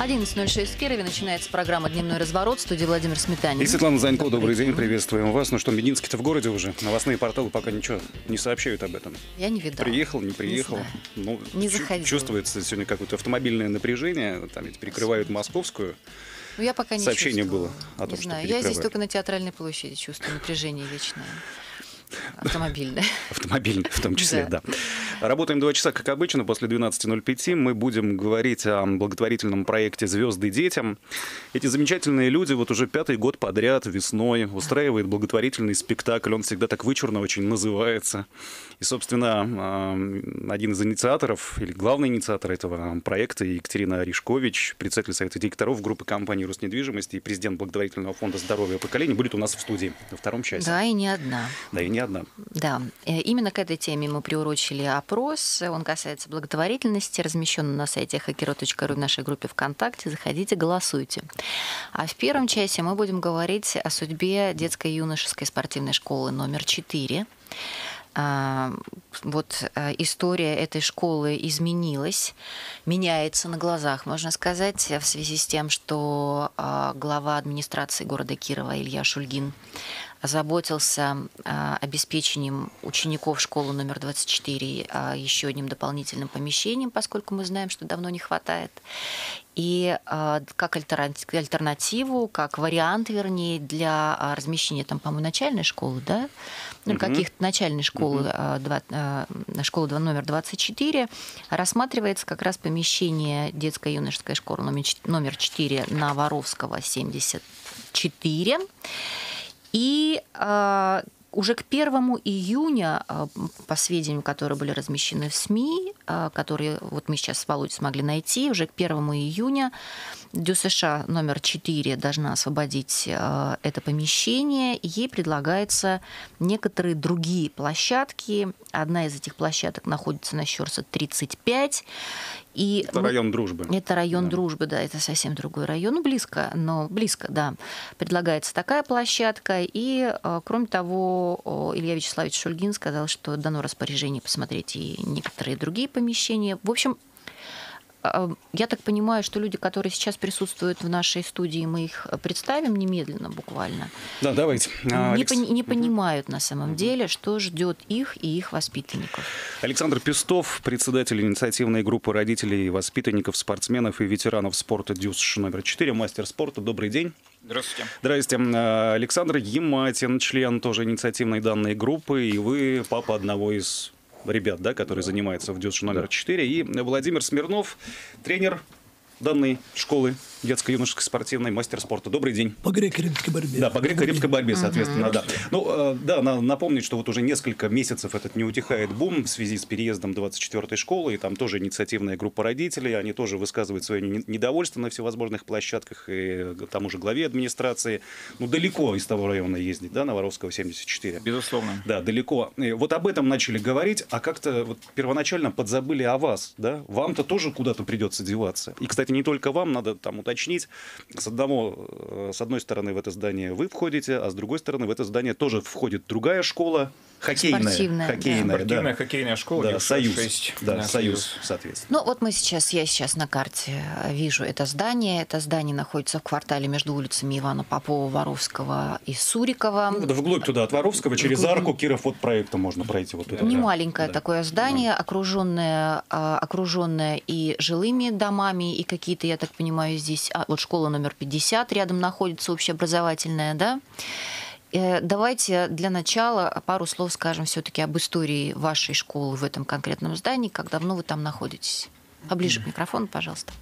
11.06 в Кирове начинается программа «Дневной разворот» в студии Владимир Сметанин. И Светлана Занько, добрый день, приветствуем вас. Ну что, Мединский-то в городе уже? Новостные порталы пока ничего не сообщают об этом. Я не видала. Приехал, не приехал. Не ну, не заходила. Чувствуется сегодня какое-то автомобильное напряжение. Там ведь перекрывают московскую. Ну, я пока не Сообщение чувствую. было о том, не что знаю. Я здесь перекрывают. только на театральной площади чувствую напряжение вечное. Автомобильное. Автомобильный в том числе, Да. Работаем два часа, как обычно, после 12.05. Мы будем говорить о благотворительном проекте «Звезды детям». Эти замечательные люди вот уже пятый год подряд весной устраивают благотворительный спектакль. Он всегда так вычурно очень называется. И, собственно, а, один из инициаторов, или главный инициатор этого проекта, Екатерина Ришкович, председатель Совета директоров группы компании «Роснедвижимость» и президент благотворительного фонда «Здоровье поколения», будет у нас в студии во втором часе. Да, и не одна. Да, и не одна. Да, э, именно к этой теме мы приурочили опрос. Он касается благотворительности, размещен на сайте hackero.ru в нашей группе ВКонтакте. Заходите, голосуйте. А в первом часе мы будем говорить о судьбе детской и юношеской спортивной школы номер 4. А, Вот а, история этой школы изменилась, меняется на глазах, можно сказать, в связи с тем, что а, глава администрации города Кирова Илья Шульгин озаботился а, обеспечением учеников школы номер 24 а, еще одним дополнительным помещением, поскольку мы знаем, что давно не хватает. И а, как альтерна- альтернативу, как вариант, вернее, для размещения там, по-моему, начальной школы, да, ну, Мгм. каких-то начальной школы, два- а, школы два- номер 24, рассматривается как раз помещение детской юношеской школы номер 4 на Воровского 74. И а, уже к 1 июня, а, по сведениям, которые были размещены в СМИ, а, которые вот мы сейчас с Володей смогли найти, уже к 1 июня ДЮСШ номер 4 должна освободить а, это помещение. Ей предлагаются некоторые другие площадки. Одна из этих площадок находится на Щерса 35. И Это мы- район дружбы. это район Да. дружбы, да, это совсем другой район. Ну, близко, но близко, да. Предлагается такая площадка. И, э, кроме того, Илья Вячеславович Шульгин сказал, что дано распоряжение посмотреть и некоторые другие помещения. В общем, э, я так понимаю, что люди, которые сейчас присутствуют в нашей студии, мы их представим немедленно, буквально, Да, давайте. А, не, Алекс- пони- не понимают на самом деле, что ждет их и их воспитанников. Александр Пестов, председатель инициативной группы родителей, воспитанников, спортсменов и ветеранов спорта ДЮСШ номер 4, мастер спорта. Добрый день. Здравствуйте. Здрасте. А, Александр Ематин, член тоже инициативной данной группы, и вы папа одного из ребят, да, который занимается в ДЮСШ номер 4, и Владимир Смирнов, тренер данной школы детско-юношеской спортивной, мастер спорта. Добрый день. По греко-римской борьбе. Да, по греко-римской борьбе, соответственно, да. Ну, э, да, надо напомнить, что вот уже несколько месяцев этот не утихает бум в связи с переездом 24-й школы, и там тоже инициативная группа родителей, они тоже высказывают свое не- недовольство на всевозможных площадках, и тому же главе администрации. Ну, далеко из того района ездить, да, на Воровского 74. Безусловно. Да, далеко. И вот об этом начали говорить, а как-то вот первоначально подзабыли о вас, да? Вам-то тоже куда-то придется деваться. И, кстати, не только вам, надо там уточнить. С, одного, э, с одной стороны в это здание вы входите, а с другой стороны в это здание тоже входит другая школа, хоккейная. Спортивная, да. хоккейная, Спортивная да. хоккейная школа. Да, «Дюшес союз. 6». Да, союз, соответственно. Ну вот мы сейчас, я сейчас на карте вижу это здание. Это здание находится в квартале между улицами Ивана Попова, Воровского и Сурикова. Ну, да вглубь туда, от Воровского, через Вглубь. арку, Киров вот проектом можно пройти вот туда. Не да. маленькое Да. такое здание, окруженное, а, окруженное и жилыми домами, и какие-то, я так понимаю, здесь а, вот школа номер 50 рядом находится, общеобразовательная, да? Э, Давайте для начала пару слов скажем все-таки об истории вашей школы в этом конкретном здании, как давно вы там находитесь. Поближе к микрофону, пожалуйста.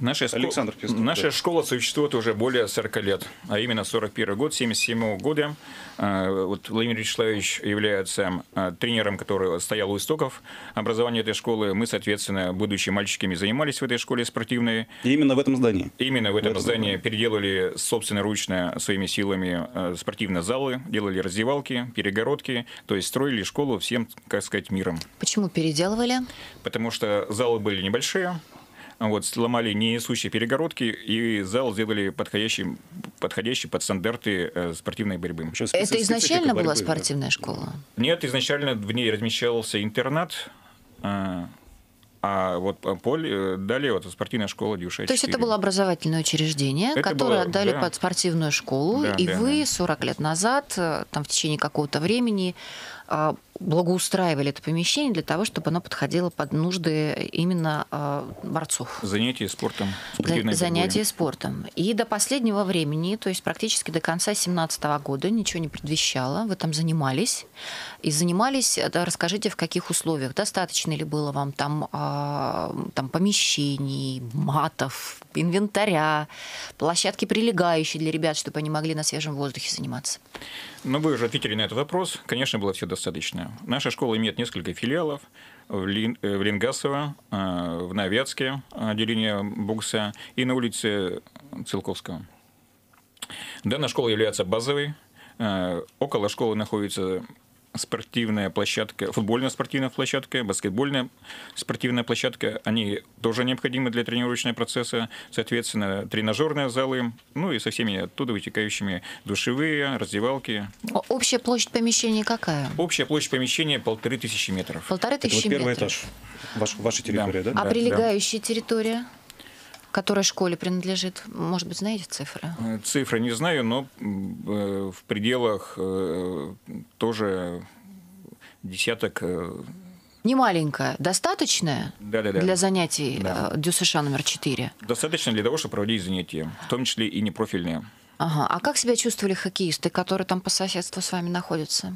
Наша, Александр Пестов, Наша да. школа существует уже более 40 лет, а именно 41 год, 77 года. Э, Вот Владимир Вячеславович является э, тренером, который стоял у истоков образования этой школы. Мы, соответственно, будучи мальчиками, занимались в этой школе спортивной. И именно в этом здании. Именно в этом этом здании переделали собственноручно своими силами э, спортивные залы, делали раздевалки, перегородки, то есть строили школу всем, как сказать, миром. Почему переделывали? потому что залы были небольшие, вот, сломали несущие перегородки, и зал сделали подходящий, подходящий под стандарты э, спортивной борьбы. Специ- Это изначально была борьбы, да. спортивная школа? Нет, изначально в ней размещался интернат, а А вот поле э, далее вот спортивная школа Дюша. То есть это было образовательное учреждение, это которое было, отдали да. под спортивную школу, да, и да, вы да. 40 лет назад, э, там в течение какого-то времени благоустраивали это помещение для того, чтобы оно подходило под нужды именно э, борцов. Занятия спортом. Занятия спортом. И до последнего времени, то есть практически до конца 2017 года ничего не предвещало. Вы там занимались. И занимались, да, расскажите, в каких условиях. Достаточно ли было вам там, э, там помещений, матов, инвентаря, площадки прилегающие для ребят, чтобы они могли на свежем воздухе заниматься? Ну, вы уже ответили на этот вопрос. Конечно, было все достаточно. Наша школа имеет несколько филиалов в, Лин, э, в Лингасово, э, в Навятске, отделение Букса, и на улице Целковского. Данная школа является базовой. Э, около школы находится спортивная площадка, футбольная спортивная площадка, баскетбольная спортивная площадка, они тоже необходимы для тренировочного процесса, соответственно, тренажерные залы, ну и со всеми оттуда вытекающими душевые, раздевалки. Общая площадь помещения какая? Общая площадь помещения полторы тысячи метров. Полторы тысячи Это вот первый метров. этаж, ваш, ваша территория, да? да? А да, прилегающая да. территория? Которая школе принадлежит? Может быть, знаете цифры? Э, цифры не знаю, но э, в пределах э, тоже десяток не маленькая, достаточная да, да, да. для занятий да. ДЮСШ номер 4? Достаточно для того, чтобы проводить занятия, в том числе и непрофильные. Ага. А как себя чувствовали хоккеисты, которые там по соседству с вами находятся?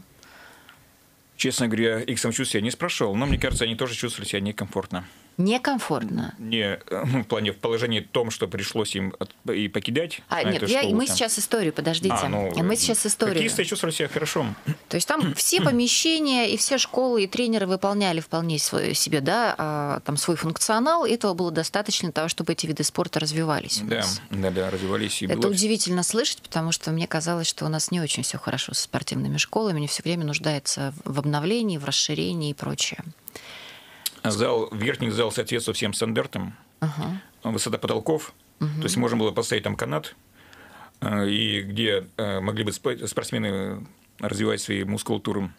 Честно говоря, их самочувствие я не спрашивал, но мне кажется, они тоже чувствовали себя некомфортно. Некомфортно? Не, ну, в плане, в положении том, что пришлось им от, и покидать. А, нет, я, школу, мы там. сейчас историю, подождите. А, ну, мы сейчас историю. Хоккеисты чувствовали себя хорошо. То есть там все помещения и все школы и тренеры выполняли вполне свой, себе, да, а, там свой функционал, и этого было достаточно для того, чтобы эти виды спорта развивались. Да, да, да, развивались. И Это было... удивительно слышать, потому что мне казалось, что у нас не очень все хорошо со спортивными школами, они все время нуждаются в обновлении, в расширении и прочее. Зал, верхний зал соответствует всем стандартам. Ага. Высота потолков. Угу. То есть можно было поставить там канат, э, и где э, могли бы спортсмены развивать свои мускулатуры.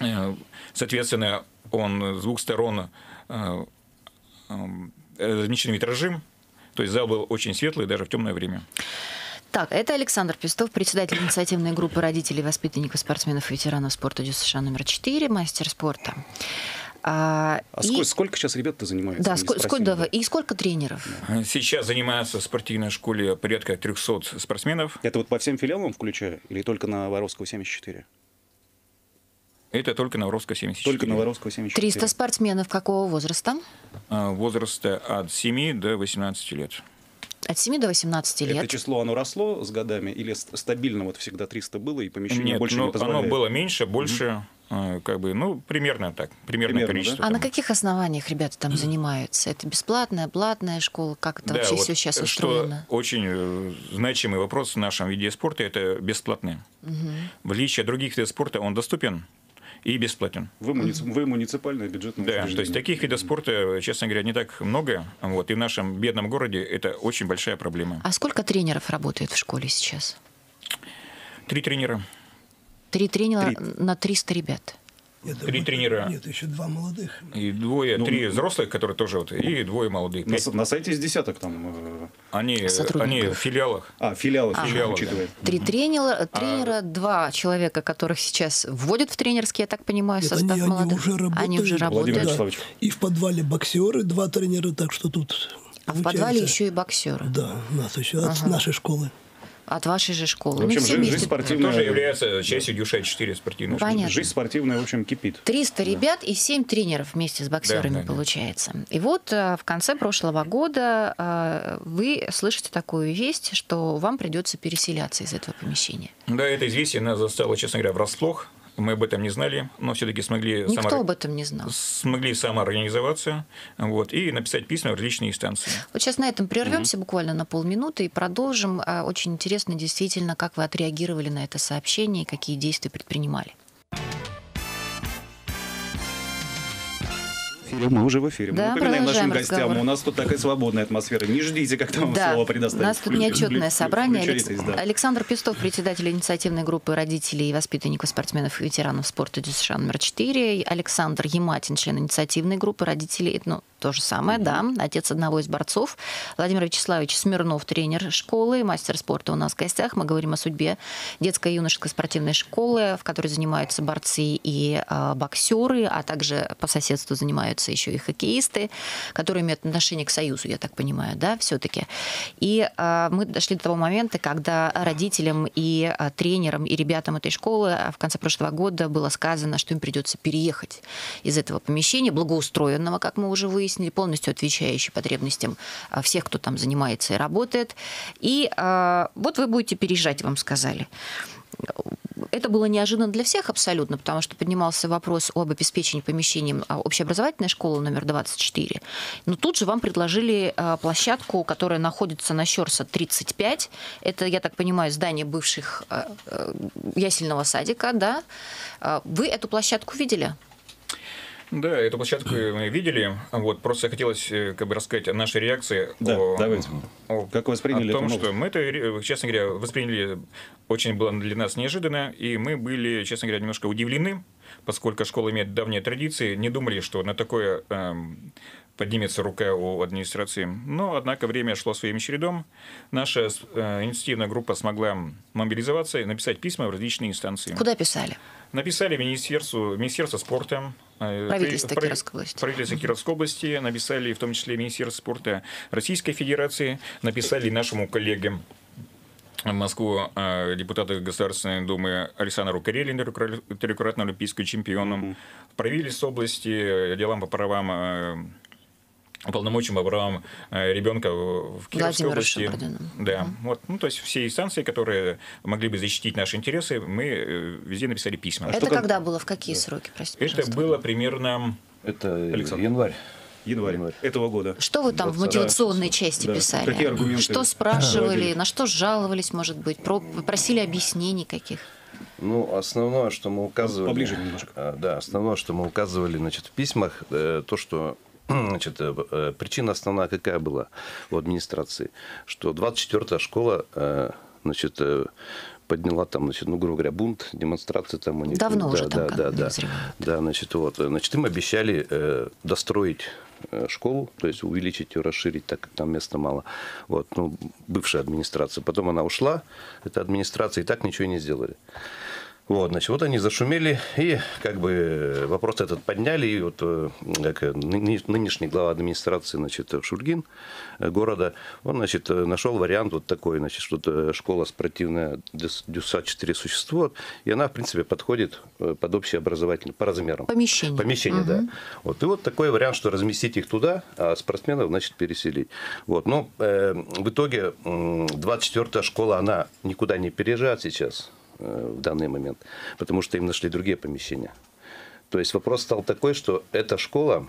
Э, соответственно, он с двух сторон размещен витражи, то есть зал был очень светлый даже в темное время. Так, это Александр Пестов, председатель инициативной группы родителей воспитанников спортсменов и ветеранов спорта ДЮСШ номер 4, мастер спорта. А, а и... сколько, сколько сейчас ребят-то занимается? Да, сколько, сколько, и сколько тренеров? Сейчас занимаются в спортивной школе порядка 300 спортсменов. Это вот по всем филиалам включая или только на Воровского 74? Это только на Воровского 74. Только на Воровского 74. 300 спортсменов какого возраста? А, возраста от 7 до 18 лет. От 7 до 18 лет. Это число, оно росло с годами или стабильно вот всегда 300 было и помещение Нет, больше ну, не позволяет? оно было меньше, больше, угу. Как бы, ну, примерно так, примерно примерно количество. Да? А на каких основаниях ребята там занимаются? Это бесплатная, платная школа? Как это да, вообще вот все сейчас устроено? Что очень э, значимый вопрос в нашем виде спорта – это бесплатный. Угу. В отличие от других видов спорта, он доступен, и бесплатен. Вы, муници... вы муниципальное бюджетное Да, то есть таких видов спорта, честно говоря, не так много. Вот, и в нашем бедном городе это очень большая проблема. А сколько тренеров работает в школе сейчас? Три тренера. Три тренера Три. на 300 ребят. Нет, три вот, тренера. Нет, еще два молодых. И двое, ну, три взрослых, которые тоже вот, и двое молодых. На, на сайте есть десяток там. Э, они, они в филиалах. А, филиалы, ага. филиалы, учитывая. Три тренера, тренера, а... два человека, которых сейчас вводят в тренерский, я так понимаю, Нет, состав они, молодых. Они уже работают. Они уже работают. Да. И в подвале боксеры, два тренера, так что тут а в подвале еще и боксеры. Да, у нас еще ага. от нашей школы от вашей же школы. В общем, жизнь, жизнь спортивная... Тоже является частью Дюша-4 спортивной Понятно. Жизнь спортивная, в общем, кипит. 300 да. ребят и 7 тренеров вместе с боксерами да, да, получается. Да. И вот э, в конце прошлого года э, вы слышите такую весть, что вам придется переселяться из этого помещения. Да, это известие нас застало, честно говоря, врасплох. Мы об этом не знали, но все-таки смогли... Никто само... об этом не знал. Смогли самоорганизоваться вот, и написать письма в различные инстанции. Вот сейчас на этом прервемся угу. буквально на полминуты и продолжим. А, очень интересно действительно, как вы отреагировали на это сообщение и какие действия предпринимали. Эфире, мы уже в эфире. Да, мы напоминаем нашим продолжаем гостям, разговор. у нас тут такая свободная атмосфера. Не ждите, как там Да, слово у предоставить. нас тут неотчетное собрание. включайтесь, да. Александр Пестов, председатель инициативной группы родителей и воспитанников спортсменов и ветеранов спорта ДЮСШ номер 4. Александр Ематин, член инициативной группы родителей, ну, то же самое, да, отец одного из борцов. Владимир Вячеславович Смирнов, тренер школы, мастер спорта у нас в гостях. Мы говорим о судьбе детской и юношеской спортивной школы, в которой занимаются борцы и а, боксеры, а также по соседству занимаются еще и хоккеисты, которые имеют отношение к Союзу, я так понимаю, да, все-таки. И а, мы дошли до того момента, когда родителям и а, тренерам и ребятам этой школы а, в конце прошлого года было сказано, что им придется переехать из этого помещения, благоустроенного, как мы уже выяснили, полностью отвечающий потребностям всех, кто там занимается и работает. И а, вот вы будете переезжать, вам сказали. Это было неожиданно для всех абсолютно, потому что поднимался вопрос об обеспечении помещением а, общеобразовательной школы номер 24. Но тут же вам предложили а, площадку, которая находится на Щерса 35. Это, я так понимаю, здание бывших а, а, ясельного садика, да? Вы эту площадку видели? Да, эту площадку мы видели. Вот, просто хотелось э, как бы рассказать о нашей реакции. Да, о, давайте. о- Как восприняли О том, что мы это, честно говоря, восприняли очень было для нас неожиданно, и мы были, честно говоря, немножко удивлены, поскольку школа имеет давние традиции, не думали, что на такое эм, поднимется рука у администрации. Но, однако, время шло своим чередом. Наша э, инициативная группа смогла мобилизоваться и написать письма в различные инстанции. Куда писали? Написали Министерству, Министерство спорта. Э, Правительство при- Кировской области. Правительство Кировской области. Написали в том числе Министерство спорта Российской Федерации. Написали нашему коллеге в Москву э, депутату Государственной Думы Александру Карелину, трехкратному олимпийскому чемпиону. В правительство области э, делам по правам э, уполномоченным по правам э, ребенка в в Кировской области. Да, вот, ну то есть все инстанции, которые могли бы защитить наши интересы, мы э, везде написали письма. Это что как- когда было? В какие сроки? Простите, Это пожалуйста. было примерно Это Александр. январь. Январь Январь. этого года. Что вы там в 20, мотивационной части Да. писали? Какие аргументы Что спрашивали, на что жаловались, может быть, про- просили объяснений каких? Ну, основное, что мы указывали... Поближе немножко. А, Да, основное, что мы указывали значит, в письмах, э, то, что значит, э, э, причина основная какая была у администрации, что 24-я школа э, значит, подняла там, значит, ну, грубо говоря, бунт, демонстрации там у них. Давно да, уже там да, как да, да, да, значит, вот, значит, им обещали э, достроить школу, то есть увеличить ее, расширить, так как там места мало. Вот, ну, бывшая администрация. Потом она ушла, эта администрация, и так ничего не сделали. Вот, значит, вот они зашумели и как бы вопрос этот подняли, и вот э, как, э, ны- нынешний глава администрации, значит, Шульгин э, города, он, значит, э, нашел вариант вот такой, значит, что э, школа спортивная Дюс- ДЮСА-4 существует, и она, в принципе, подходит э, под общеобразовательный, по размерам. Помещение. Помещение, да. Вот. И вот такой вариант, что разместить их туда, а спортсменов, значит, переселить. Вот. Но э, в итоге м, 24-я школа, она никуда не переезжает сейчас э, в данный момент, потому что им нашли другие помещения. То есть вопрос стал такой, что эта школа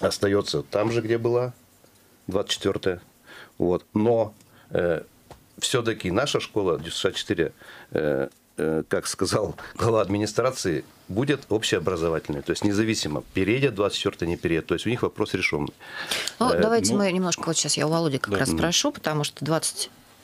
остается там же, где была, 24-я. Вот. Но все-таки наша школа, ДЮСШ-4, э, э, как сказал глава администрации, будет общеобразовательной. То есть независимо, переедет 24 не переедет. То есть у них вопрос решенный. Ну, Э, давайте ну- мы немножко, вот сейчас я у Володи как Да. раз Мгм. спрошу, потому что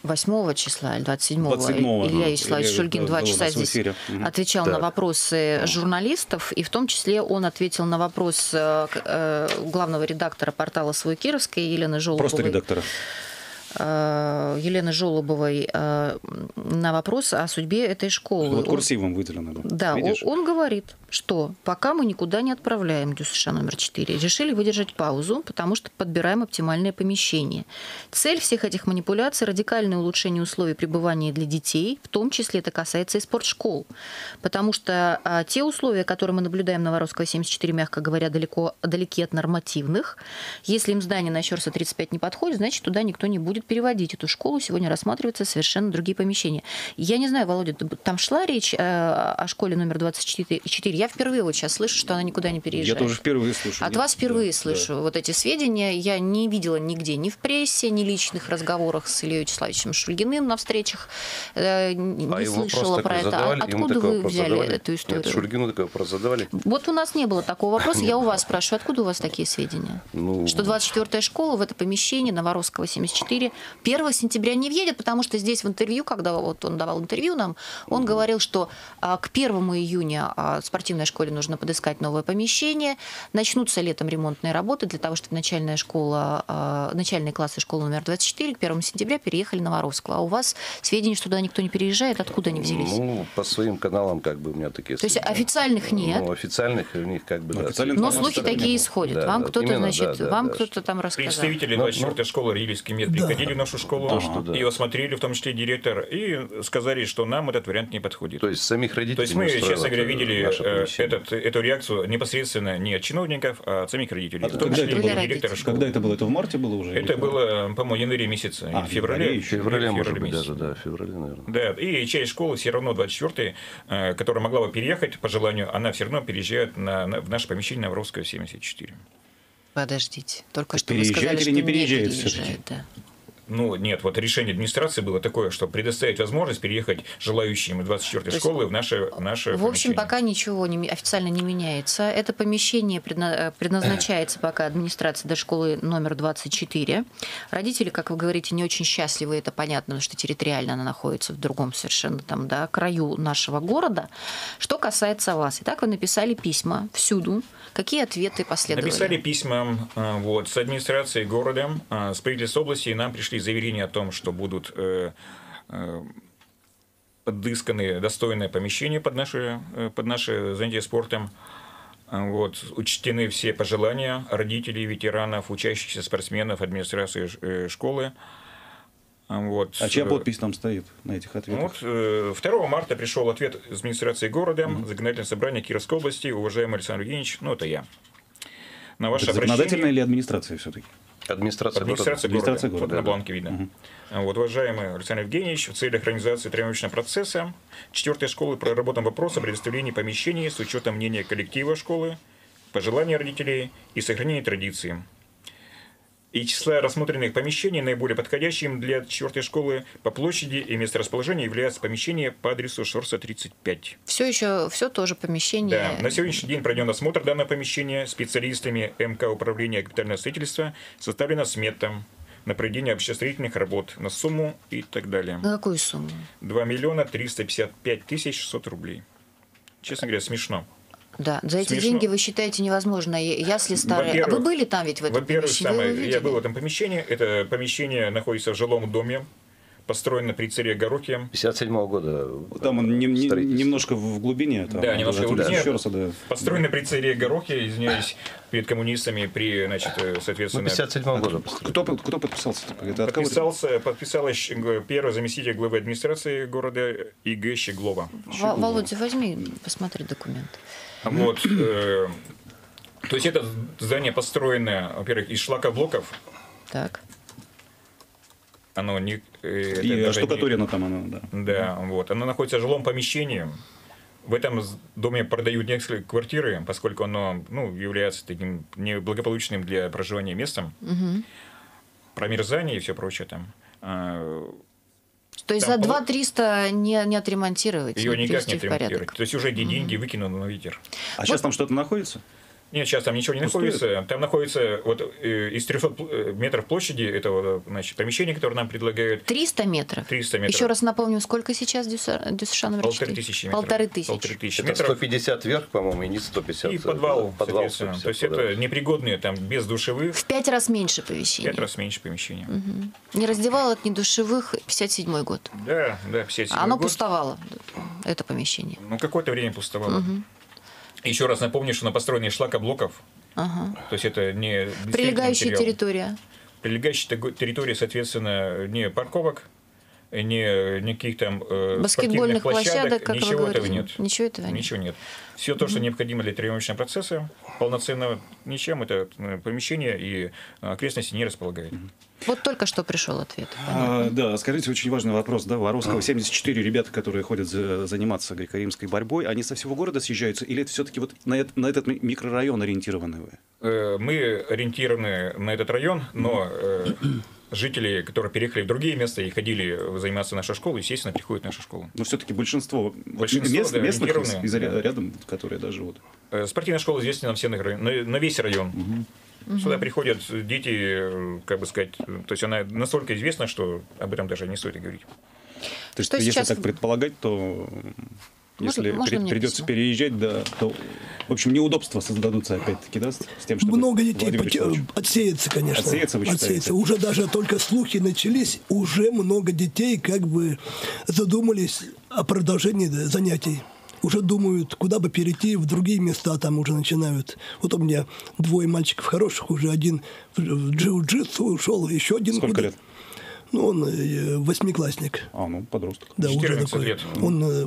28 числа или 27 27-го, Илья да. Вячеславович Илья Шульгин два часа здесь эфире. Отвечал на Так. вопросы журналистов, и в том числе он ответил на вопрос э, э, главного редактора портала «Свой Кировской» Елены Жолобовой. Просто редактора. Э, Елены Жолобовой э, на вопрос о судьбе этой школы. Вот курсивом выделено. Да, Да, он говорит, что пока мы никуда не отправляем ДЮСШ номер 4, решили выдержать паузу, потому что подбираем оптимальное помещение. Цель всех этих манипуляций – радикальное улучшение условий пребывания для детей, в том числе это касается и спортшкол. Потому что а, те условия, которые мы наблюдаем на Воровского 74, мягко говоря, далеко, далеки от нормативных. Если им здание на Щерса 35 не подходит, значит, туда никто не будет переводить эту школу. Сегодня рассматриваются совершенно другие помещения. Я не знаю, Володя, там шла речь э, о школе номер 24. Я впервые вот сейчас слышу, что она никуда не переезжает. Я тоже впервые слышу. От Нет, вас впервые да, слышу вот эти сведения. Я не видела нигде, ни в прессе, ни личных разговорах с Ильей Вячеславовичем Шульгиным на встречах. э, Не А слышала про это. Задавали? Откуда вы взяли задавали? эту историю? Нет, Шульгину такой вопрос задавали. Вот у нас не было такого вопроса. Я у вас спрашиваю, откуда у вас такие сведения? Ну, Что 24-я школа в это помещение Новоросского 74 1 сентября не въедет, потому что здесь в интервью, когда вот он давал интервью нам, он говорил, что а, к 1 июня а, спортивной школе нужно подыскать новое помещение, начнутся летом ремонтные работы для того, чтобы начальная школа, а, начальные классы школы номер 24 к 1 сентября переехали на Новоросского. А у вас сведения, что туда никто не переезжает, откуда они взялись? Ну, по своим каналам как бы у меня такие То есть официальных нет? Ну, официальных у них как бы, Ну, да. Но слухи такие исходят. Да, вам да, кто-то, значит, да, да, вам да. кто-то там рассказал. Представители Ну, 24-й школы Рильский мед приходили в нашу школу, То, что да. и осмотрели, в том числе директор, и сказали, что нам этот вариант не подходит. То есть самих родителей То есть мы, не честно говоря, видели э, этот, эту реакцию непосредственно не от чиновников, а от самих родителей. А в том когда числе это было? директора школы. Когда это было? Это в марте было уже? Это было, по-моему, в январе месяце, А, или в феврале. В феврале, может быть, месяце. даже, да, в феврале, наверное. Да, и часть школы все равно 24 э, которая могла бы переехать по желанию, она все равно переезжает на, на- в наше помещение Навровского 74. Подождите. Только что вы Переезжает сказали, или что не не переезжает переезжает. всё-таки? да. Ну, нет, вот решение администрации было такое, что предоставить возможность переехать желающим из 24 есть, школы в наше, в наше В общем, пока ничего не, официально не меняется. Это помещение предна- э, предназначается пока администрации до школы номер 24. Родители, как вы говорите, не очень счастливы, это понятно, потому что территориально она находится в другом совершенно там, да, краю нашего города. Что касается вас, итак, вы написали письма всюду. Какие ответы последовали? Написали письма э, вот, с администрацией города, э, с правительства области, и нам пришли заверения о том, что будут э, э, подысканы достойное помещение под наши, э, под наше занятие спортом. Э, Вот, учтены все пожелания родителей, ветеранов, учащихся спортсменов, администрации школы. Э, Вот. А чья Э, подпись там стоит на этих Вот, ответах? э, 2 марта пришел ответ из администрации города, законодательное собрание Кировской области, уважаемый Александр Евгеньевич, ну это я. На ваше Это законодательная обращение... или администрация все-таки? Администрация, Администрация города. города. Администрация Вот города, на да. бланке видно. Вот, уважаемый Александр Евгеньевич, в целях организации тренировочного процесса четвертой школы проработан вопрос о предоставлении помещений с учетом мнения коллектива школы, пожеланий родителей и сохранения традиции. И числа рассмотренных помещений наиболее подходящим для четвертой школы по площади и месторасположению является помещение по адресу Шорса 35. Все еще, все тоже помещение. Да, на сегодняшний день пройден осмотр данного помещения специалистами МК Управления капитального строительства, составлена смета на проведение общестроительных работ на сумму и так далее. На какую сумму? 2 миллиона 355 тысяч 600 рублей. Честно говоря, смешно. Да, за эти Смешно. деньги вы считаете невозможно. Ясли старые. А вы Во-первых- были там ведь в этом Во-первых, помещении? Его я был в этом помещении. Это помещение находится в жилом доме, построено при царе Горохе. 57 года. Там он не- не- немножко в глубине. Там, Да, немножко в глубине. Еще раз, да. Построено при царе Горохе, извиняюсь, перед коммунистами, при, значит, э, Ну, соответственно... 57 года. Кто, кто подписался? Это? Подписался, подписалась э, первый заместитель главы администрации города ИГ Щеглова. Во- Володя, возьми, посмотри документ. Вот, э, то есть это здание построено, во-первых, из шлакоблоков. Так. Оно не... э, И не- штукатурено там оно, да. Да, вот. Оно находится в жилом помещении. В этом доме продают несколько квартиры, поскольку оно ну, является таким неблагополучным для проживания местом. Промерзание и все прочее там. То есть Там за пол- 2 300 не, не отремонтировать, Ее никак не отремонтировать. То есть уже эти деньги выкинуты на ветер. А сейчас там что-то находится? Нет, сейчас там ничего не Пустует? находится. Там находится вот э, из 300 пл- э, метров площади этого значит, помещения, которое нам предлагают, 300 метров. 300 метров. Еще раз напомню, сколько сейчас Дюсша номер полторы 4? тысячи метров. Полторы тысячи. Полторы тысячи Это метров. 150 вверх, по-моему, и не 150. И подвал, подвал соответственно. 150 То есть квадратов. это непригодные, там, без душевых, В пять раз меньше в помещений. пять раз меньше помещения. Не раздевалок, ни душевых, 57 год. Да, да, 57 Оно год. пустовало, это помещение. Ну, какое-то время пустовало. Еще раз напомню, что на построении шлакоблоков, Ага. то есть это не... Прилегающая материал. территория. Прилегающая территория, соответственно, не парковок, ни никаких там э, Баскетбольных спортивных площадок, площадок, как ничего этого нет. Ничего этого нет. Ничего нет. Все то, что необходимо для тренировочного процесса, полноценного ничем это э, помещение и окрестности не располагает. Вот только что пришел ответ. А, да, скажите, очень важный вопрос. Да, Воровского 74 ребята, которые ходят за- заниматься греко-римской борьбой, они со всего города съезжаются? Или это все-таки вот на, эт- на этот ми- микрорайон ориентированы вы? Э, Мы ориентированы на этот район, но э, жители, которые переехали в другие места и ходили заниматься в нашу школу, естественно, приходят в нашу школу. Но все-таки большинство, Большинство, мест- да, местных из, из да. ря- рядом, которые да, живут. Э, Спортивная школа известна на, все на, на- весь район. Сюда приходят дети, э, как бы сказать, то есть она настолько известна, что об этом даже не стоит и говорить. То есть, Что если сейчас- так предполагать, то если можно при- мне придется письмо? переезжать, да, то, в общем, неудобства создадутся опять-таки, да, с с тем, что Много детей поте- отсеется, конечно. Отсеется, вы считаете? Отсеется. Уже даже только слухи начались, уже много детей как бы задумались о продолжении занятий. Уже думают, куда бы перейти, в другие места там уже начинают. Вот у меня двое мальчиков хороших, уже один в джиу-джитсу ушел, еще один... Сколько куда- лет? Ну, он э, восьмиклассник. А, ну, подросток. Да, уже 14 такой. лет. Он э,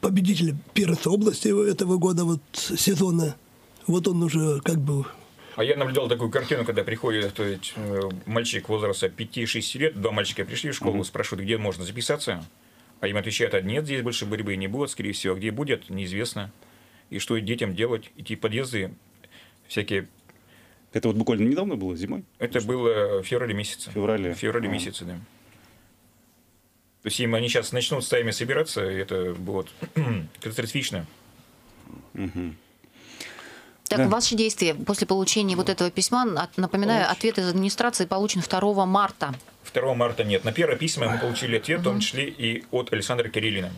победитель первенства области этого года, вот сезона. Вот он уже как бы А я наблюдал такую картину, когда приходит то есть, э, мальчик возраста 5-6 лет, два мальчика пришли в школу, спрашивают, где можно записаться, а им отвечают, а нет, здесь больше борьбы не будет, скорее всего, а где будет, неизвестно. И что детям делать, идти в подъезды, всякие... Это вот буквально недавно было, зимой? Это было в феврале месяце. В феврале. В феврале А. месяце, да. То есть, им они сейчас начнут стаями собираться, и это будет катастрофично. Так, Да. ваши действия после получения вот этого письма, от- напоминаю, ответ из администрации получен 2 марта. 2 марта нет. На первое письмо мы получили ответ, в том числе и от Александра Кириллина.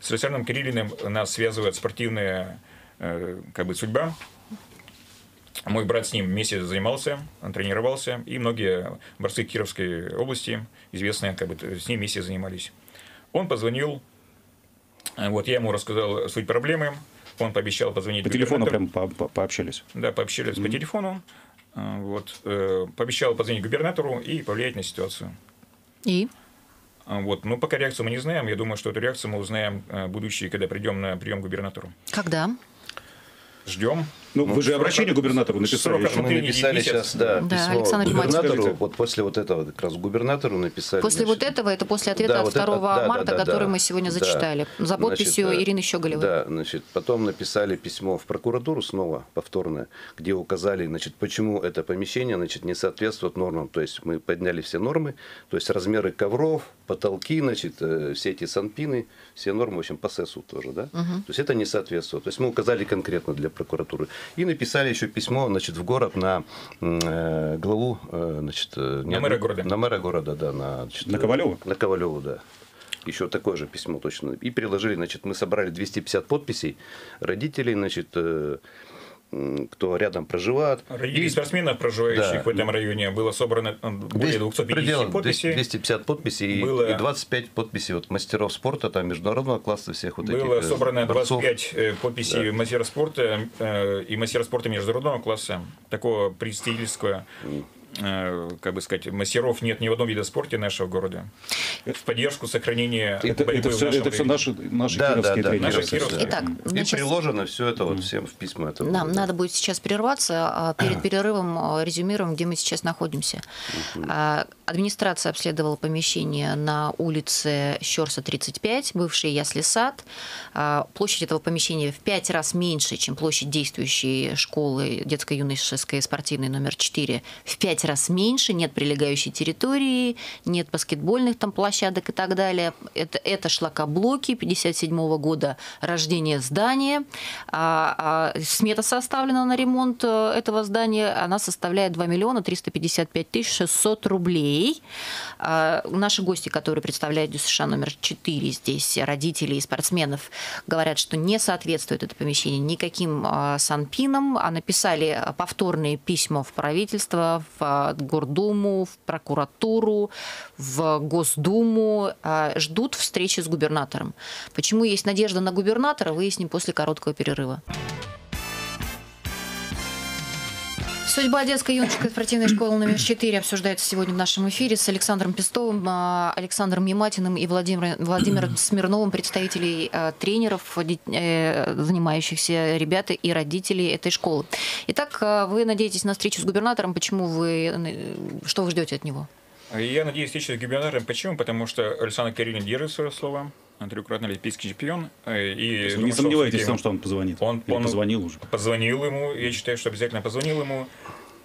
С Александром Кириллиным нас связывает спортивная э, как бы судьба. Мой брат с ним месяц занимался, он тренировался, и многие борцы Кировской области, известные, как бы, с ним вместе занимались. Он позвонил, э, вот я ему рассказал суть проблемы, он пообещал позвонить По телефону прям по- по- пообщались. Да, пообщались по телефону. А, Вот, э, пообещал позвонить губернатору и повлиять на ситуацию. И? А, Вот, но пока реакцию мы не знаем. Я думаю, что эту реакцию мы узнаем э, будущее, когда придем на прием к губернатору. Когда? Ждем. Ну, вы же обращение губернатору написали. Мы написали сейчас, да, Да, письмо Александр губернатору. Вот после вот этого как раз губернатору написали. После значит, вот этого, это после ответа Да, от вот 2 это- да, марта, да, да, который да. мы сегодня Да. зачитали, за подписью Значит, э, Ирины Щеголевой. Да, значит, потом написали письмо в прокуратуру снова, повторное, где указали, значит, почему это помещение, значит, не соответствует нормам. То есть мы подняли все нормы, то есть размеры ковров, потолки, значит, э, все эти санпины, все нормы, в общем, по СЭСу тоже, да? То есть это не соответствует. То есть мы указали конкретно для прокуратуры. И написали еще письмо, значит, в город на э, главу, э, значит... э, не На мэра города. На мэра города, да. На, значит, На Ковалева? На Ковалеву, да. Еще такое же письмо точно. И приложили, значит, мы собрали 250 подписей родителей, значит, э, кто рядом проживает. Родители И- спортсменов, проживающих Да. в этом районе, было собрано более 200 250 пределом, подписей. 250 подписей и- Было- и 25 подписей вот мастеров спорта, там международного класса всех вот этих Было э, собрано борцов. 25 э, подписей мастера спорта э, и мастера спорта международного класса, такого представительского, как бы сказать, мастеров нет ни в одном виде спорта нашего города. В поддержку сохранения Это, борьбы это в все, нашем это все наши, наши Да, да, кировские да, тренеры. наши кировские. Итак, И значит, приложено все это вот всем в письма. Это Нам вот, надо будет сейчас прерваться. а Перед перерывом а, резюмируем, где мы сейчас находимся. А, Администрация обследовала помещение на улице Щерса, 35, бывший ясли сад. А, Площадь этого помещения в пять раз меньше, чем площадь действующей школы детско-юношеской спортивной номер 4. В пять раз меньше, нет прилегающей территории, нет баскетбольных там площадок и так далее. Это, это шлакоблоки 57 года рождения здания. А, а, смета составлена на ремонт э, этого здания. Она составляет 2 миллиона 355 тысяч 600 рублей. А, Наши гости, которые представляют ДЮСШ номер 4 здесь, родители и спортсменов, говорят, что не соответствует это помещение никаким а, санпинам. А написали повторные письма в правительство, в Гордуму, в прокуратуру, в Госдуму. А, Ждут встречи с губернатором. Почему есть надежда на губернатора, выясним после короткого перерыва. Судьба детской юношеской спортивной школы номер 4 обсуждается сегодня в нашем эфире с Александром Пестовым, а, Александром Миматиным и Владимиром, Владимиром Смирновым, представителей а, тренеров, э, занимающихся ребята и родителей этой школы. Итак, а, вы надеетесь на встречу с губернатором. Почему вы, э, что вы ждете от него? Я надеюсь встречу с губернатором. Почему? Потому что Александр Карелин держит свое слово трехкратный олимпийский чемпион. Э, и вы не сомневаетесь в том, что он позвонит? Он, Или он позвонил уже? Позвонил ему, я считаю, что обязательно позвонил ему.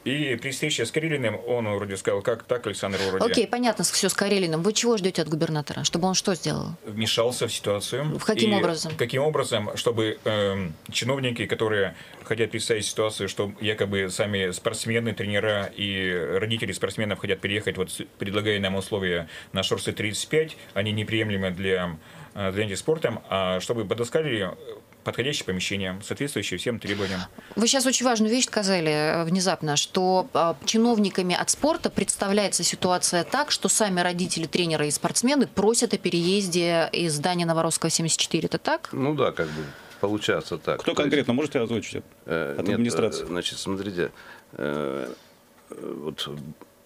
И при встрече с Карелиным он вроде сказал, как так, Александр вроде... Окей, понятно все с Карелиным. Вы чего ждете от губернатора? Чтобы он что сделал? Вмешался в ситуацию. В каким и образом? Каким образом, чтобы э, чиновники, которые хотят представить ситуацию, что якобы сами спортсмены, тренера и родители спортсменов хотят переехать, вот предлагая нам условия на шорсы 35, они неприемлемы для Э, занятий спортом, а чтобы подоскали подходящее помещение, соответствующее всем требованиям. Вы сейчас очень важную вещь сказали э, внезапно, что а, чиновниками от спорта представляется ситуация так, что сами родители, тренеры и спортсмены просят о переезде из здания Новоросского 74. Это так? Ну да, как бы получается так. Кто конкретно, можете озвучить э, от нет, администрации? Значит, смотрите, э, вот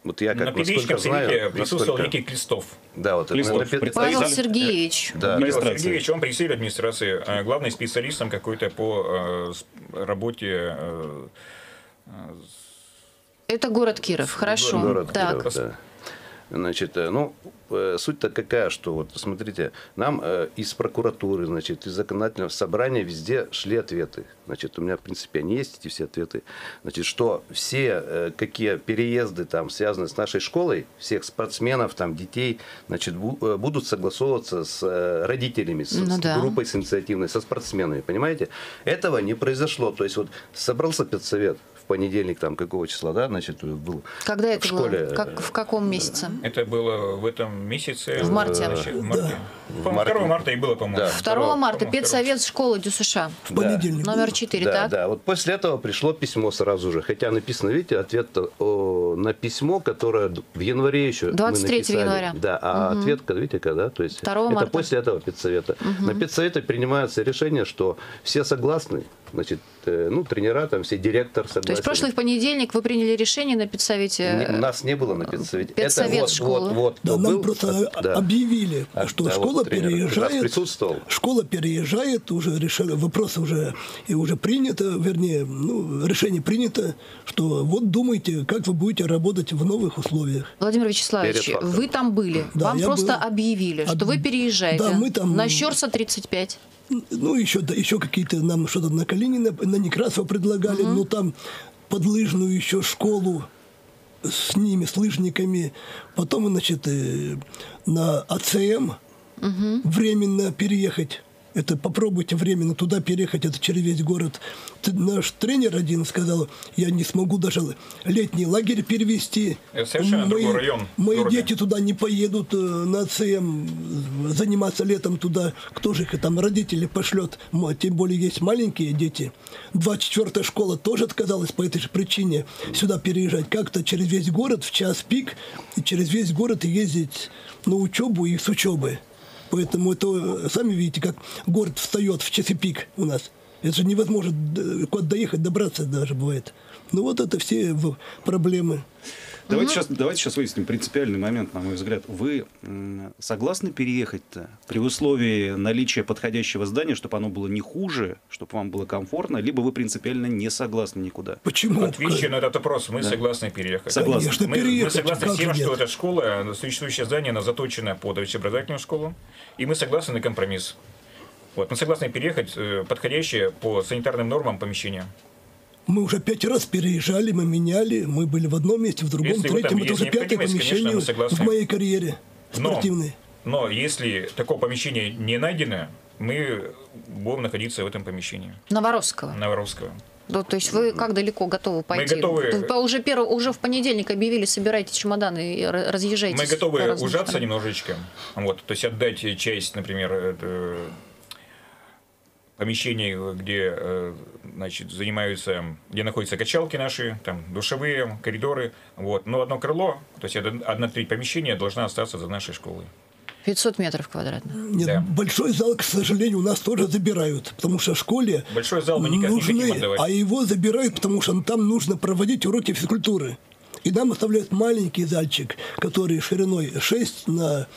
вот я как на первичном знаю, присутствовал некий Крестов. Да, вот Крестов, это, Павел Сергеевич. Да. Павел Сергеевич, он представитель администрации, э, главный специалистом какой-то по э, работе э, это город Киров, хорошо. Город так. Киров, да. Значит, ну, Э, суть-то какая, что вот, смотрите, нам э, из прокуратуры, значит, из законодательного собрания везде шли ответы. Значит, у меня, в принципе, они есть, эти все ответы. Значит, что все, э, какие переезды там связаны с нашей школой, всех спортсменов, там, детей, значит, бу- будут согласовываться с родителями, с, ну, с да. группой с инициативной, со спортсменами, понимаете? Этого не произошло. То есть, вот собрался педсовет, понедельник, там, какого числа, да, значит, был Когда это в школе. было? Как, в каком месяце? Это было в этом месяце. В марте. В марте. Да. 2 марта и было, по-моему. Да. 2, 2 марта. Педсовет школы ДЮСШ. В понедельник. Да. Номер 4, да, так? Да, вот после этого пришло письмо сразу же. Хотя написано, видите, ответ о, на письмо, которое в январе еще 23 января. Да, а угу. ответ, видите, когда? То есть 2 это марта. после этого педсовета. Угу. На педсовете принимается решение, что все согласны, значит, э, ну, тренера, там все, директор согласен. То есть прошлый понедельник вы приняли решение на педсовете? Не, нас не было на педсовете. Педсовет это вот, школы. Вот, вот, да, нам был, просто да. объявили, а, что да, школа вот переезжает. присутствовал. Школа переезжает, уже решили, вопрос уже и уже принято, вернее, ну, решение принято, что вот думайте, как вы будете работать в новых условиях. Владимир Вячеславович, вы там были, да, вам просто был. объявили, что вы переезжаете да, мы там... на Щерса 35. Ну, еще, да, еще какие-то нам что-то на Калинина, на Некрасова предлагали, угу. но там подлыжную еще школу с ними, с лыжниками. Потом, значит, э, на АЦМ угу. временно переехать это попробуйте временно туда переехать, это через весь город. Наш тренер один сказал, я не смогу даже летний лагерь перевести. Это совершенно мои, другой район. Мои города. дети туда не поедут э, на ЦМ заниматься летом туда. Кто же их там родители пошлет? Тем более есть маленькие дети. 24-я школа тоже отказалась по этой же причине сюда переезжать. Как-то через весь город в час пик и через весь город ездить на учебу и с учебы. Поэтому это, сами видите, как город встает в часы пик у нас. Это же невозможно куда доехать, добраться даже бывает. Ну вот это все проблемы. Давайте, угу. сейчас, давайте сейчас выясним принципиальный момент, на мой взгляд. Вы согласны переехать-то при условии наличия подходящего здания, чтобы оно было не хуже, чтобы вам было комфортно, либо вы принципиально не согласны никуда? Почему? Отвечу на этот вопрос. Мы да. согласны переехать. Согласны. Конечно, мы, переехать. мы согласны с тем, что эта школа, существующее здание, она заточена под общеобразовательную школу, и мы согласны на компромисс. Вот, мы согласны переехать э, подходящее по санитарным нормам помещение. Мы уже пять раз переезжали, мы меняли, мы были в одном месте, в другом, если в третьем. Это уже пятое помещение в моей карьере спортивной. Но, но если такое помещение не найдено, мы будем находиться в этом помещении. Новоросского. Nоворосского. Да, то есть вы как далеко готовы пойти? Мы готовы... Уже, перв... уже в понедельник объявили, собирайте чемоданы и разъезжайте. Мы готовы ужаться странам. немножечко. Вот, то есть отдать часть, например, помещений, где э, значит, занимаются, где находятся качалки наши, там душевые, коридоры. Вот. Но одно крыло, то есть одна треть помещения должна остаться за нашей школой. 500 метров квадратных. Нет, Да. большой зал, к сожалению, у нас тоже забирают, потому что в школе Большой зал мы никак не нужны, хотим отдавать. а его забирают, потому что там нужно проводить уроки физкультуры. И нам оставляют маленький зальчик, который шириной 6 на,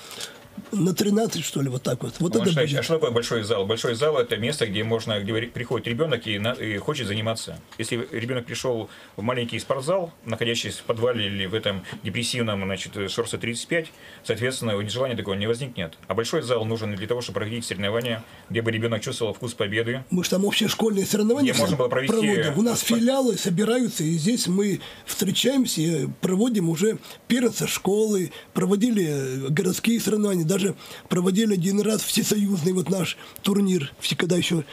на 13, что ли, вот так вот. Вот это Ильич, а что такое большой зал? Большой зал это место, где можно, где приходит ребенок и, на- и хочет заниматься. Если ребенок пришел в маленький спортзал, находящийся в подвале или в этом депрессивном, значит, Сорса 35, соответственно, желания такого не возникнет. А большой зал нужен для того, чтобы проводить соревнования, где бы ребенок чувствовал вкус победы. Мы же там общешкольные соревнования Где можно было провести, проводим. У нас э, филиалы собираются, и здесь мы встречаемся и проводим уже первенство школы, проводили э, городские соревнования, даже проводили один раз всесоюзный вот наш турнир, все- когда еще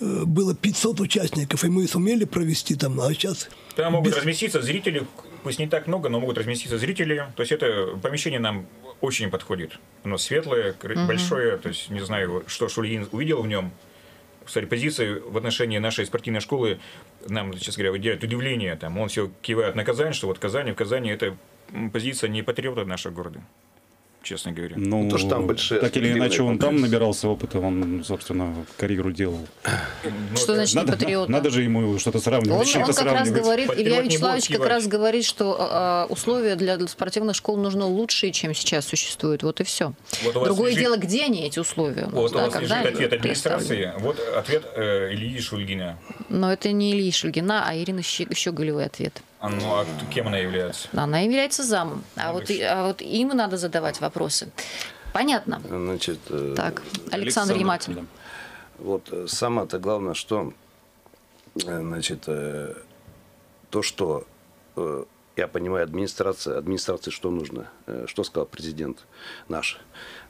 э, было 500 участников, и мы сумели провести там, а сейчас... Там могут без- разместиться зрители, пусть не так много, но могут разместиться зрители. То есть это помещение нам очень подходит. Оно светлое, кр- большое, то есть не знаю, что Шульгин увидел в нем. Кстати, позиции в отношении нашей спортивной школы нам, честно говоря, выделяют удивление. Там он все кивает на Казань, что вот Казань, в Казани это позиция не патриота нашего города, честно говоря. Ну, Ну, то, что там большие так или иначе, он там набирался опыта, он, собственно, карьеру делал. Ну, Что это- значит Надо, патриота? надо же ему что-то сравнивать. Он, с чем-то он как раз сравнивать. говорит, Патриот Илья Вячеславович как раз говорит, что э, условия для спортивных школ нужны лучшие, чем сейчас существуют. Вот и все. Вот у Другое лежит- дело, где они, эти условия? у Вот у да, вас когда лежит ответ администрации, вот ответ э, Ильи Шульгина. Но это не Ильи Шульгина, а Ирина Щеголевой ответ. А, ну, а кем она является? Она является замом. А вот, и- а вот им надо задавать вопросы. Понятно. Значит, э, Так, Александр Яматин. да. Вот э, самое-то главное, что э, значит, то, что я понимаю, администрация, администрации что нужно, Э, что сказал президент наш,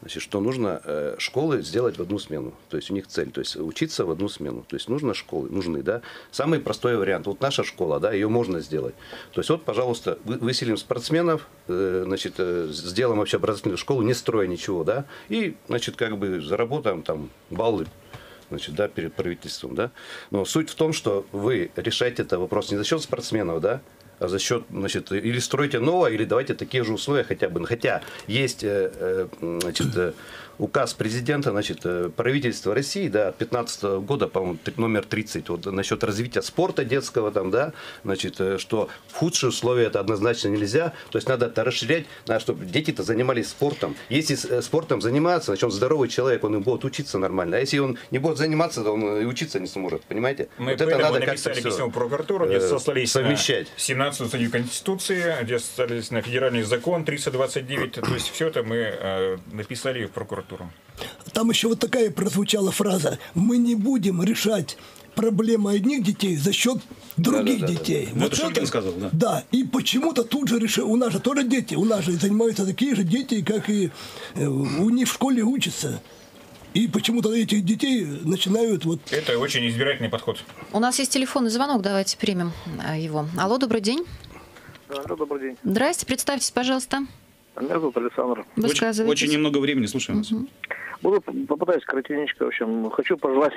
значит, что нужно э, школы сделать в одну смену, то есть у них цель, то есть учиться в одну смену, то есть нужно школы, нужны, да, самый простой вариант, вот наша школа, да, ее можно сделать, то есть вот, пожалуйста, вы- выселим спортсменов, э, значит, сделаем вообще образовательную школу, не строя ничего, да, и, значит, как бы заработаем там баллы значит, да, перед правительством, да. Но суть в том, что вы решаете это вопрос не за счет спортсменов, да, за счет, значит, или строите новое, или давайте такие же условия хотя бы. Хотя есть, э, э, значит, э, указ президента, значит, э, правительства России, да, от 15 года, по-моему, номер 30, вот насчет развития спорта детского там, да, значит, э, что в худшие условия это однозначно нельзя, то есть надо это расширять, надо, чтобы дети-то занимались спортом. Если э, спортом заниматься, значит, он здоровый человек, он и будет учиться нормально, а если он не будет заниматься, то он и учиться не сможет, понимаете? Мы вот это надо как-то написали всё, письмо в прокуратуру, где сослались совмещать. на 17 статью Конституции, где сослались на федеральный закон 329. То есть все это мы написали в прокуратуру. Там еще вот такая прозвучала фраза. Мы не будем решать проблемы одних детей за счет других Да-да-да-да. детей. Ну, это Шульгин сказал, да. Да, и почему-то тут же решили, у нас же тоже дети, у нас же занимаются такие же дети, как и э, у них в школе учатся. И почему-то этих детей начинают вот Это очень избирательный подход. У нас есть телефонный звонок, давайте примем а, его. Алло, добрый день. Алло, добрый день. Здрасте, представьтесь, пожалуйста. Меня зовут Александр. Очень, очень немного времени, слушаем вас. Буду попытаюсь коротенечко. В общем, хочу пожелать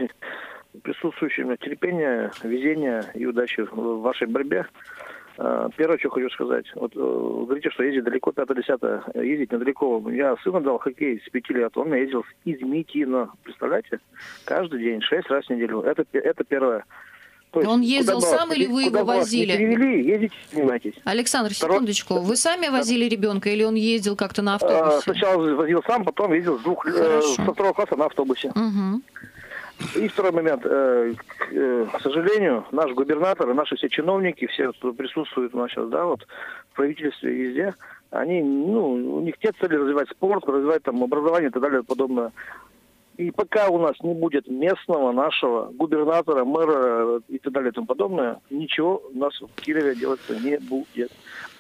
присутствующим терпения, везения и удачи в вашей борьбе. А, Первое, что хочу сказать. Вот э, говорите, что ездить далеко, 5-10, ездить недалеко. Я сына дал хоккей с 5 лет, он ездил из Митина. Представляете? Каждый день, 6 раз в неделю. Это, это первое. То Он куда ездил вас сам или вы его возили? перевели, ездите, занимайтесь. Александр, Второй- секундочку. Вы сами возили ребенка или он ездил как-то на А, автобусе? Сначала возил сам, потом ездил с, двух, э, со второго класса на автобусе. Мгм. И второй момент. Э, к- э, К сожалению, наш губернатор и наши все чиновники, все, кто присутствует у нас сейчас, да, вот в правительстве везде, они, ну, у них те цели развивать спорт, развивать там образование и так далее и подобное. И пока у нас не будет местного нашего губернатора, мэра и так далее и тому подобное, ничего у нас в Кирове делаться не будет.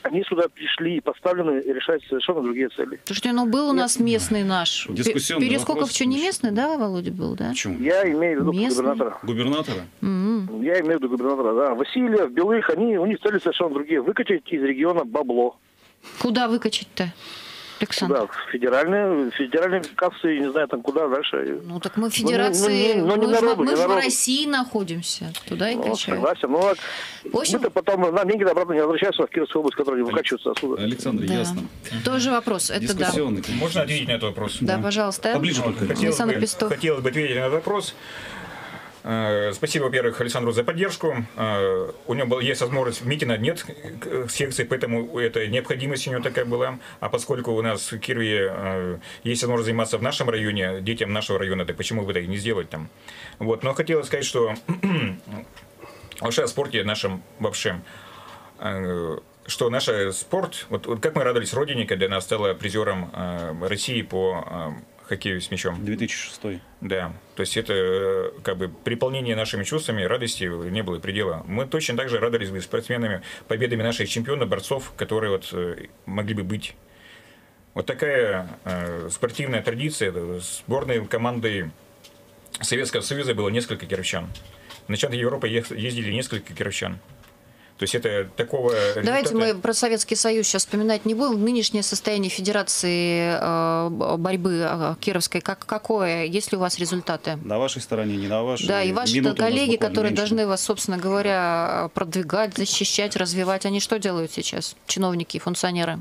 Они сюда пришли и поставлены решать совершенно другие цели. Слушайте, ну был у нас местный наш. Дискуссионный Перескоков что, не местный, да, Володя был, да? Почему? Я имею в виду Местный? губернатора. Губернатора? М. Я имею в виду губернатора, да. Васильев, Белых, они, у них цели совершенно другие. Выкачать из региона бабло. Куда выкачать-то? Александр. Да, федеральные, федеральные кассы, не знаю, там куда дальше. Ну так мы в Ну, не- федерации, ну, не- ну, не мы, народу, мы не же в. России находимся, туда и Ну, качают. согласен. Ну, вот В общем- мы-то потом, нам деньги обратно не возвращаются в Кировскую область, которые выкачиваются отсюда. Александр, Да. ясно. Тоже вопрос, это да. Можно ответить на этот вопрос? Да, пожалуйста. Поближе только. хотелось, Александр бы, Пестов. хотелось бы ответить на этот вопрос. Э, Спасибо, во-первых, Александру за поддержку. Э, У него был, есть возможность, в Митина нет э, секции, поэтому это необходимость у него такая была. А поскольку у нас в Кирове есть возможность заниматься в нашем районе, детям нашего района, так почему бы это не сделать там? Вот. Но хотелось сказать, что вообще о спорте нашем вообще, что наш спорт, вот, вот как мы радовались Родине, когда она стала призером э, России по э, хоккею с мячом. 2006. Да, то есть это э, как бы приполнение нашими чувствами, радости не было предела. Мы точно так же радовались бы спортсменами, победами наших чемпионов, борцов, которые вот э, могли бы быть. Вот такая э, спортивная традиция. Сборной командой Советского Союза было несколько кировчан. На чемпионат Европы ездили несколько кировчан. То есть это такого Давайте результата- мы про Советский Союз сейчас вспоминать не будем. Нынешнее состояние Федерации э, борьбы э, Кировской, как, какое? Есть ли у вас результаты? На вашей стороне, не на вашей. Да, и ваши Минуты коллеги, которые меньше. должны вас, собственно говоря, продвигать, защищать, развивать, они что делают сейчас, чиновники и функционеры?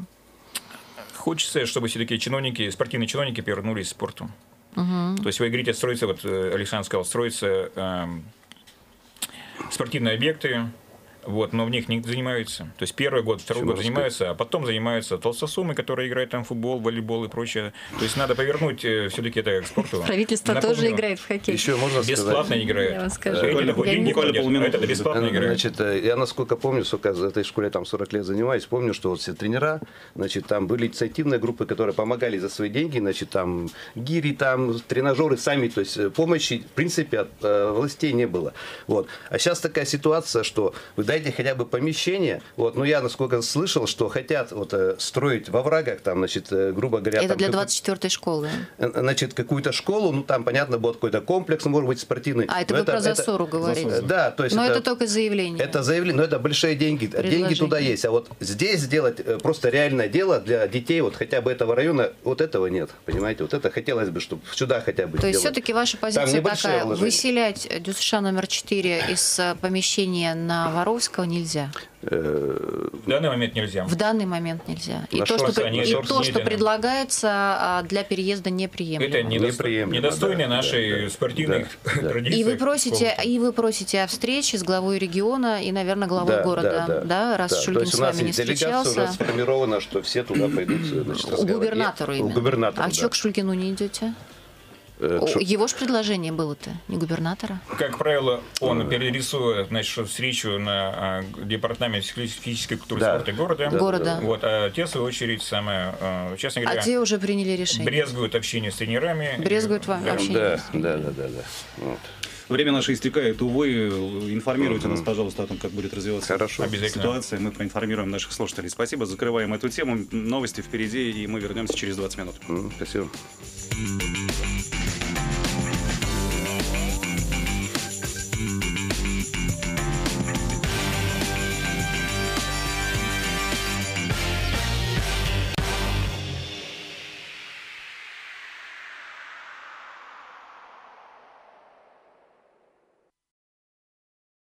Хочется, чтобы все-таки чиновники, спортивные чиновники вернулись к спорту. То есть вы говорите, строится, вот э, Александр сказал, строятся эм, спортивные объекты, вот, но в них не занимаются. То есть первый год, второй Почему год занимаются, а потом занимаются толстосумы, которые играют там в футбол, волейбол и прочее. То есть надо повернуть все-таки это к спорту. Правительство Напомню, тоже играет в хоккей. Еще можно Бесплатно сказать? играют. Я вам скажу. Это Буквально- деньги буквально платят, полминуты это бесплатно будет. играют. Значит, э, я насколько помню, сколько в этой школе там 40 лет занимаюсь, помню, что вот все тренера, значит, там были инициативные группы, которые помогали за свои деньги, значит, там гири, там тренажеры сами, то есть э, помощи, в принципе, от э, властей не было. Вот. А сейчас такая ситуация, что вы дайте хотя бы помещение, вот, ну я насколько слышал, что хотят вот э, строить во врагах, там, значит, э, грубо говоря, Это там для какой- 24-й школы. э, значит, какую-то школу, ну там, понятно, будет какой-то комплекс, может быть, спортивный. А, это Но вы про засору говорите. Э, Да, то есть Но это только заявление. это заявление, но это большие деньги. Деньги туда есть. А вот здесь сделать просто реальное дело для детей, вот хотя бы этого района, вот этого нет. Понимаете, вот это хотелось бы, чтобы сюда хотя бы То есть все-таки ваша позиция такая, вложения. выселять ДЮСШ номер 4 из помещения на Воровского нельзя. В данный момент нельзя. В данный момент нельзя. И На то, что, на и то, что предлагается а, для переезда неприемлемо. Это недосто... Неприемлемо, недостойно да, нашей да, спортивных да, да. традиций. И вы просите, и вы просите о встрече с главой региона и, наверное, главой Да, города, да, да. раз Да, Шульгин с у нас вами не есть делегация уже встречался. сформирована, что все туда пойдут. Значит, У разговаривать. губернатору И- именно. У губернатора, а да. что к Шульгину не идете? Э, Его же предложение было-то, не губернатора. Как правило, он перерисует значит, встречу на а, департамент физической культуры и Да. спорта города. Да, Города. Вот, а те, в свою очередь, самое, а, честно А говоря, те уже приняли решение. брезгуют общение с тренерами. Брезгуют вам Да. общение. Да, да, да, да, да. Вот. Время наше истекает, увы. Информируйте нас, пожалуйста, о том, как будет развиваться Хорошо. Ситуация. Мы проинформируем наших слушателей. Спасибо, закрываем эту тему. Новости впереди, и мы вернемся через 20 минут. Спасибо.